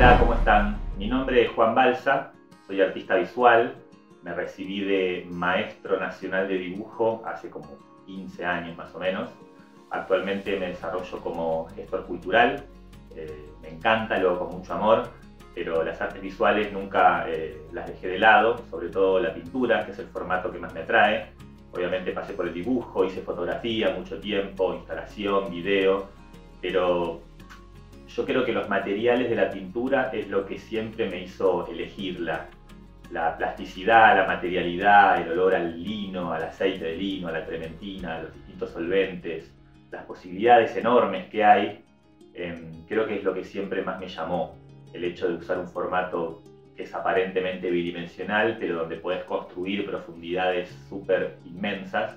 Hola, ¿cómo están? Mi nombre es Juan Balsa, soy artista visual, me recibí de maestro nacional de dibujo hace como 15 años más o menos. Actualmente me desarrollo como gestor cultural, eh, me encanta, lo hago con mucho amor, pero las artes visuales nunca eh, las dejé de lado, sobre todo la pintura, que es el formato que más me atrae. Obviamente pasé por el dibujo, hice fotografía mucho tiempo, instalación, video, pero yo creo que los materiales de la pintura es lo que siempre me hizo elegirla. La plasticidad, la materialidad, el olor al lino, al aceite de lino, a la trementina, a los distintos solventes, las posibilidades enormes que hay, em, creo que es lo que siempre más me llamó. El hecho de usar un formato que es aparentemente bidimensional, pero donde puedes construir profundidades súper inmensas.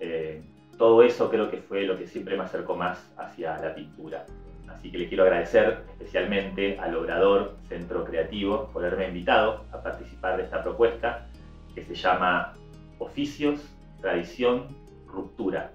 Eh, todo eso creo que fue lo que siempre me acercó más hacia la pintura. Así que le quiero agradecer especialmente al Obrador Centro Creativo por haberme invitado a participar de esta propuesta que se llama Oficios, Tradición, Ruptura.